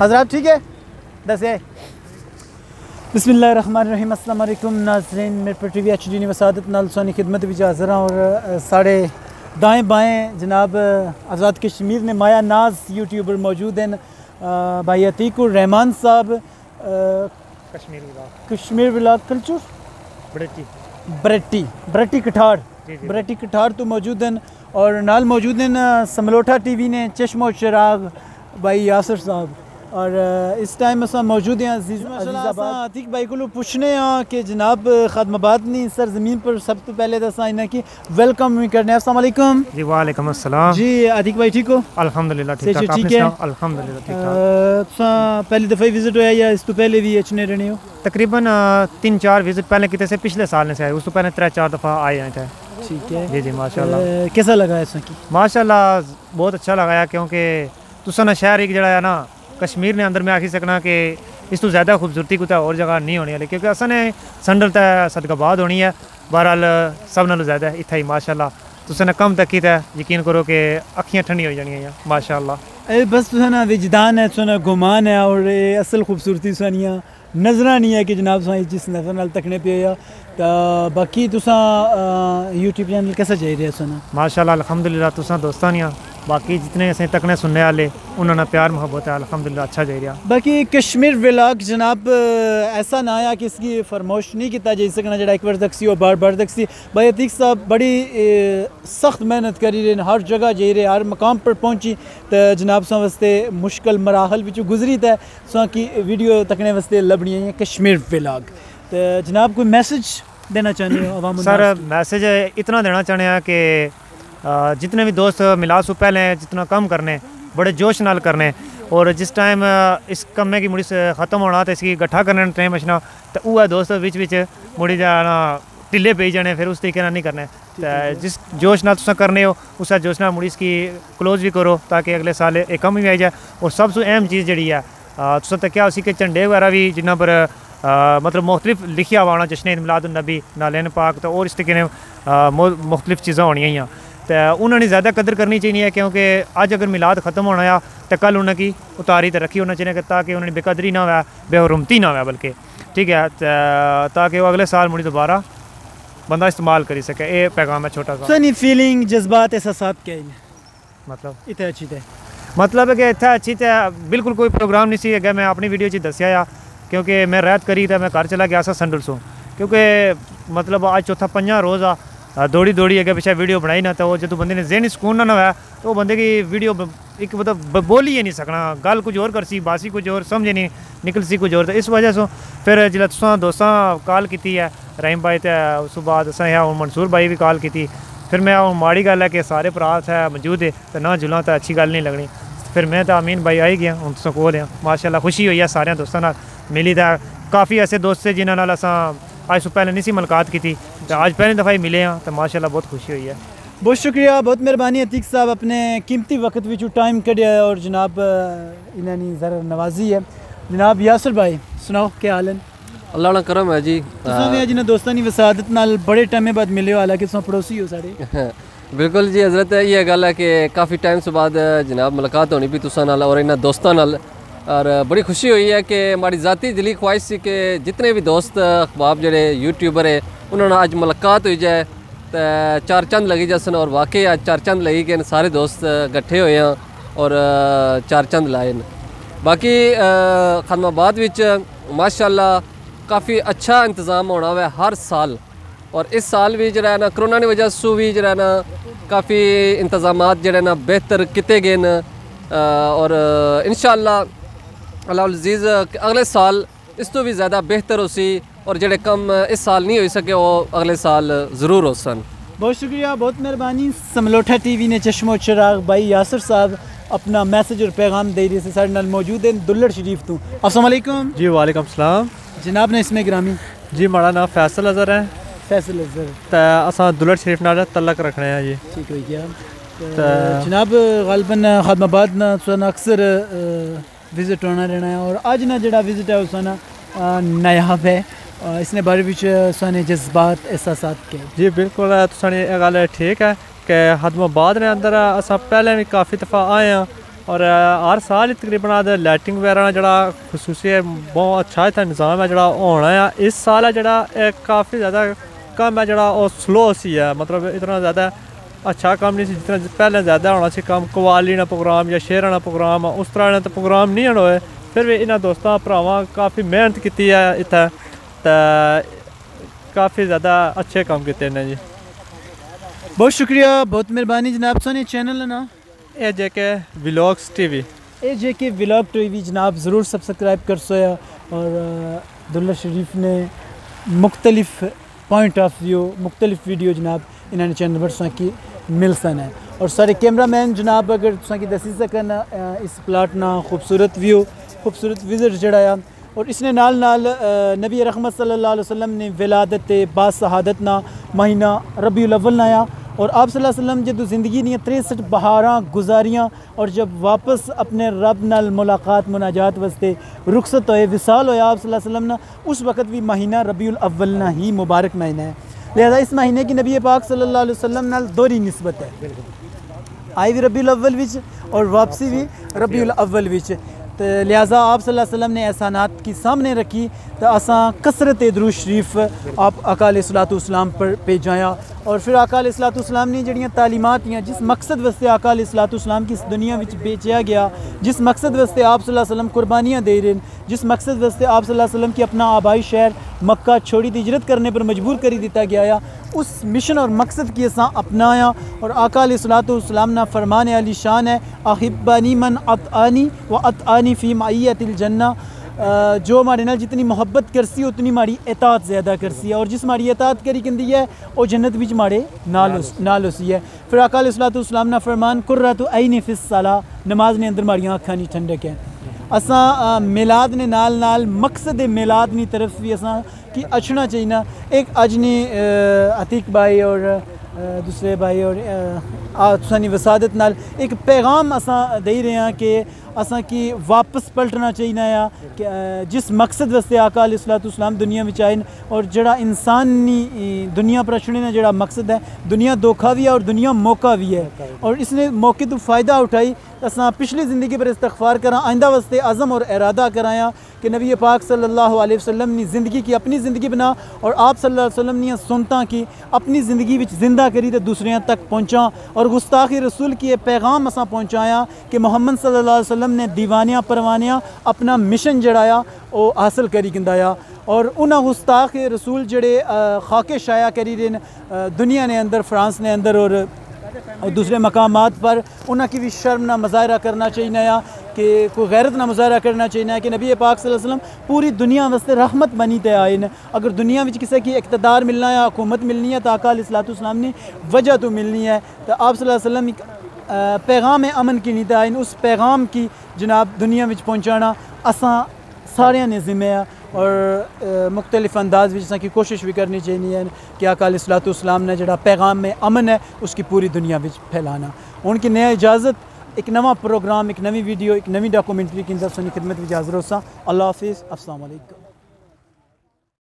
हजरात ठीक है? दस। है अस्सलाम नाज़रीन मेरे पर टी वी एच डी ने वसादत नाल सोनी खिदमत विच हाज़र हाँ और साढ़े दाएँ बाएँ जनाब आज़ाद कश्मीर ने माया नाज यूट्यूबर मौजूद हैं भाई अतीकुर रहमान साहब कश्मीर कश्मीर विलाग कल्चर? ब्रेटी। ब्रेटी कठाड़ जी, जी। ब्रेटी कठाड़ तो मौजूद हैं और नाल मौजूद हैं समलोठा टीवी ने चश्मो चिराग भाई यासर साहब। और इस टाइम असां मौजूद हैं अज़ीज़ अतीक भाई को पुछने हाँ कि जनाब खदमाबाद नहीं सर ज़मीन पर सब तो पहले दसा इन्हें की वेलकम भी करने अस्सलाम वालेकुम। जी वालेकुम अस्सलाम। जी अतीक भाई ठीक हो? अल्हम्दुलिल्लाह ठीक ठाक। ठीक है? अल्हम्दुलिल्लाह ठीक ठाक। तुसां पहली दफ़ा ही विज़िट होया या इस तो पहले भी अचने रहने हो? तकरीबन तीन चार विज़िट पहले किते से पिछले साल ने से आए। उस तो पहले त्रै चार दफ़ा आए हैं ठीक है। जी जी माशाल्लाह। कैसा लगा ऐसा की? माशाल्लाह बहुत अच्छा लगाया क्योंकि तुसा ना शहर एक जड़ा है ना कश्मीर ने अंदर में आखी सकना कि इस तो ज़्यादा खूबसूरती कुछ और जगह नहीं होनी वाली क्योंकि असा ने संडल ते सदकाबाद होनी है। बहरहाल सब नालों ज़्यादा इत्थै ही माशाल्लाह। तुसा ने कम तक है यकीन करो कि अखियाँ ठंडी हो जानियाँ माशाल्लाह। ए बस तुसा ना विजदान है तुसा ना गुमान है और असल खूबसूरती सुनिया नजरा नहीं है कि जनाब तुसा जिस नज़र नाल तकने पे या तो बाकी तुसा यूट्यूब चैनल कैसा चाहिए सुना माशाल्लाह अल्हम्दुलिल्लाह तुसा बाकी जितने असें तकने सुनने वाले उन्होंने प्यार मोहब्बत है अल्हम्दुलिल्लाह अच्छा जाई रहा। बाकी कश्मीर व्लॉग जनाब ऐसा ना आया कि इसकी फरमोश नहीं किया सकना जरा एक बार दक्सी और बार बार दक्सी भाई अतीक साहब बड़ी सख्त मेहनत करी रहे हर जगह जाई रहे हर मकाम पर पहुँची। तो जनाब सा वास्ते मुश्किल मराहल बिचों गुजरी तै सो की वीडियो तकने वास्ते लभनी है कश्मीर व्लॉग। तो जनाब कोई मैसेज देना चाहते हो सर मैसेज इतना देना चाहने हैं कि जितने भी दोस्त मिला सो पहले जितना कम करने बड़े जोश नाल करने। और जिस टाइम इस कम्मे की मुड़ी ख़त्म होना तो इसकी इकट्ठा करने टाइम बचना तो उह दोस्त बिच बिच मुड़ी जाना ढिले पेई जाने फिर उस तरीके नहीं करने। जिस जोश ना तुसा करने हो उस जोश नाल मुड़ी इसकी क्लोज भी करो ताकि अगले साल एक कम भी आई जाए। और सबसे अहम चीज़ जी है अ, तुसा तक्या उसी के झंडे वगैरह भी जिन्ना पर मतलब मुख्तलिफ़ लिखिया हुआ होना जश्न मिलादुलनबी नालेन पाक तो और इस तरीके ने मुख्तलिफ़ चीज़ां होनियाँ ही तो उन्होंने ज़्यादा कदर करनी चाहिए क्योंकि अज अगर मिलाद ख़त्म होना आ तो कल उन्हें की उतारी तो रखी होना चाहिए ताकि उन्होंने बेकदरी ना हो बेहरमती ना हो बल्कि ठीक है ताकि वो अगले साल मुड़ी दोबारा बंदा इस्तेमाल करी सके ये पैगाम है छोटा सा। फीलिंग जज्बात एहसासात क्या है? मतलब? इतने अच्छी थे। मतलब है कि इतना अच्छी ते बिल्कुल कोई प्रोग्राम नहीं सी अगर मैं अपनी वीडियो दसिया आ क्योंकि मैं रैत करी तो मैं घर चला गया सा संडल सो। क्योंकि मतलब अज चौथा पंजा रोज़ आ दौड़ी दौड़ी अगर पिछले वीडियो बनाई ना तो वो जो बंदे ने जहनी सुकून ना होया तो वो बंदे की वीडियो एक मतलब बोल ही नहीं सकना। गल कुछ और कर सी बासी कुछ और, समझ नहीं निकल सी कुछ और। तो इस वजह से फिर जिला तुसा कॉल की है, रहीम भाई ते उस बाद हूँ मंसूर भाई भी कॉल की फिर मैं हूँ माड़ी गल है कि सारे भरा इत्थै मौजूद है तो ना जुला तो अच्छी गल नहीं लगनी। फिर मैं तो अमीन भाई आई गया हूँ तुसें कोल आं माशाल्लाह खुशी होई है सारे दोस्तां मिली ते काफ़ी ऐसे दोस्त से जिन्हां नाल असां अज तो पहले नहीं सी मुलाकात की थी तो अज पहली दफ़ा ही मिले हैं तो माशाल्लाह बहुत खुशी हुई है। बहुत शुक्रिया बहुत मेहरबानी अतीक साहब अपने कीमती वक्त विचू टाइम कढ़िया है और जनाब इन्होंने ज़रा नवाजी है। जनाब यासर भाई सुनाओ क्या हाल है? अल्लाह ना करम है जी। तुसां भी जिन्हें दोस्तां दी वसादत नाल बड़े टाइम बाद मिले हो हालाँकि तुसां पड़ोसी हो साढ़े। बिल्कुल जी हज़रत ये गल है कि काफ़ी टाइम से बाद जनाब मुलाकात होनी भी तुसा नाल और इन्होंने दोस्तों नाल। और बड़ी खुशी हुई है कि हमारी ज़ाती दिली ख्वाहिश सी कि जितने भी दोस्त, अखबाब जड़े यूट्यूबर है, उन्होंने आज मुलाकात हुई जाए तो चार चंद लगी जैसन और वाकई आज चार चंद लगी कि सारे दोस्त इकट्ठे हुए हैं और चार चंद लाए न। बाकी खदमाबाद माशाल्लाह, काफ़ी अच्छा इंतज़ाम होना हुआ है हर साल। और इस साल भी जरा ना, कोरोना की वजह से भी जरा ना, काफ़ी इंतज़ाम जड़े बेहतर किए गए न और इन अलाजीज़ अगले साल इस तो भी ज़्यादा बेहतर हो सी और जड़े कम इस साल नहीं हो सके वो अगले साल ज़रूर हो सन। बहुत शुक्रिया बहुत मेहरबानी। समलोठा टीवी ने चश्मो चिराग भाई यासर साहब अपना मैसेज और पैगाम दे रहे साढ़े नाल मौजूद हैं दुल्लड़ शरीफ तो। अस्सलाम वालेकुम। जी वालेकुम सलाम। जनाब ने इसमें ग्रामी। जी माड़ा नाम फैसल अजहर है। फैसल अजहर। ते असां दुलट शरीफ नाल तलक रखने हैं जी। ठीक हो गया। जनाब गालबन खादमाबाद ना अक्सर विज़िट होना रहना है और अज ना जो विज़िट है उसका सानूं नायाब है। इसने बारे में सोने जज्बात एहसास के जी, बिल्कुल तो गल ठीक है कि हदमाबाद में अंदर अस पहले भी काफ़ी दफ़ा आए हैं और हर साल तकरीबन लाइटिंग वगैरह जो खसूस बहुत अच्छा इतना निज़ाम है जो होना है। इस साल है जो काफ़ी ज़्यादा कम है जो स्लो सी है। मतलब इतना ज़्यादा अच्छा काम नहीं जितना पहले ज़्यादा होना सी कम्म कवाली ना प्रोग्राम या शेयर आना प्रोग्राम उस तरह तो प्रोग्राम नहीं होना होए। फिर भी इन्होंने दोस्तों भ्रावां काफ़ी मेहनत की है इतना तो काफ़ी ज़्यादा अच्छे काम किए इन्हें जी। बहुत शुक्रिया बहुत मेहरबानी जनाब। सोने चैनल ना? एह् JK vlogs TV JK vlog TV जनाब ज़रूर सब्सक्राइब कर सो और दुल्ला शरीफ ने मुख्तलिफ़ पॉइंट ऑफ़ व्यू मुख्तलिफ़ वीडियो जनाब। इन्होंने चैनल पर की मिल सन। है और सारे कैमरा मैन जनाब, अगर तुसां की दसी सकन इस प्लाट ना खूबसूरत व्यू, खूबसूरत विज़िट जड़ा और इसने नाल नाल नबी रहमत अलैहि वसल्लम ने विलादत बा शहादत ना, महीना रबीउल अव्वल ना आया। और आप वसल्लम जदों ज़िंदगी ਦੀਆਂ 63 बहारां गुजारियाँ, और जब वापस अपने रब नाल मुलाकात, मुनाजात वास्ते रुखसत होए, विसाल होया आप वसल्लम ना, उस वक्त भी महीना रबीउल अव्वल ना ही मुबारक महीना है। लिहाजा इस महीने की नबी पाक अलैहि वसल्लम नाल दोहरी नस्बत है। आई भी रबी अव्वल और वापसी भी रबी अव्वल तो लिहाजा आप वसल्लम ने एहसानात की सामने रखी तो असा कसरत दरूज शरीफ आप अकाल सलाम पर भेजाया और फिर अकाल सलाम ने जड़ियाँ तालीमात दियाँ, जिस मकसद वास्ते अकाल सलाम की इस दुनिया में भेजा गया, जिस मकसद वास्ते आप वसल्लम कुर्बानियाँ दे रहे जिस मकसद वास्ते आप वसल्लम की अपना आबाई शहर मक्का छोड़ी दी, हिजरत करने पर मजबूर करी दिता गया या उस मिशन और मकसद की असा अपनाया और अकाल सलाम ना फरमान अली शान है अहिबानी मन अतआनी व अत अतआनी फ़ी जन्ना। जो हमारे नाल जितनी मोहब्बत करसी उतनी हमारी एतात ज़्यादा करसी है। और जिस हमारी इतात करी कंदी है वो जन्नत विच माड़े नाल नाल उसी है। फिर अकाल सलाम ना फरमान कुर्रा तो आई ने फिस साला नमाज़ ने अंदर माड़ियाँ अखा नहीं ठंडक है। असां मिलाद ने नाल नाल मकसद मिलाद की तरफ़ भी असां कि अचना चाहिए एक अजनी अतीक भाई और दूसरे भाई और तुसानी वसादत नाल एक पैगाम असां दे रहे हैं कि असां कि वापस पलटना चाहिए आ जिस मकसद वास्ते आका सलाम दुनिया में आए और जड़ा इंसानी दुनिया पर अछने का जड़ा मकसद है, दुनिया धोखा भी है और दुनिया मौका भी है। और इसने मौके तो फ़ायदा उठाई। असां पिछली ज़िंदगी पर इस्तगफार करा, आइंदा वास्ते अज़म और इरादा कराया कि नबी पाक सल्लल्लाहु अलैहि वसल्लम ने ज़िंदगी की अपनी ज़िंदगी बना और आप सल्लल्लाहु अलैहि वसल्लम ने सुनता की अपनी ज़िंदगी विच ज़िंदा करी तो दूसरे तक पहुँचा और गुस्ताखी रसूल की यह पैगाम असां पहुँचाया कि मोहम्मद सल्लल्लाहु अलैहि वसल्लम ने दीवानिया परवानिया अपना मिशन जड़ाया वो हासिल करी कंदाया। और उन्हें गुस्ताख रसूल जड़े खाके शाया करी रहे न, अ, दुनिया ने अंदर फ्रांस ने अंदर और दूसरे मकामात पर उन्हें भी शर्म ना मुजाहरा करना चाहिए या कि कोई गैरत ना मुजाहरा करना चाहिए कि नबी पाक वसल्लम पूरी दुनिया वास्ते रहमत बनी ते आए न। अगर दुनिया में किसी की इकतदार मिलना है हुकूमत मिलनी है तो अकाल सलाम ने वजह तो मिलनी है। तो आप वसल्लम एक, पैगाम अमन की नीत आए उस पैगाम की जनाब दुनिया में पहुँचाना असा सारे ने जिम्मे है और मुख्तलिफ़ अंदाज में की कोशिश भी करनी चाहिए कि अकाल सलाम ने जड़ा पैगाम अमन है उसकी पूरी दुनिया में फैलाना। उनकी नया इजाज़त एक नवा प्रोग्राम एक नवी वीडियो एक नवी डॉक्यूमेंट्री की खिदमत में हाजिर हो सा। अल्लाह हाफिज़। अस्सलाम वालेकुम।